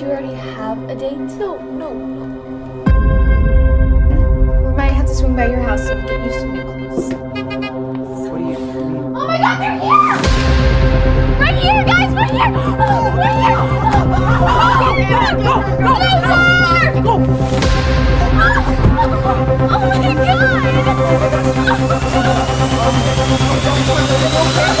Did you already have a date? No, no, no. We might have to swing by your house and get you some new clothes. What are you doing? Oh my god, they're here! Right here, guys, right here! Oh, right here! Oh, my God! go, go, go, go, go, go, Oh, oh my god!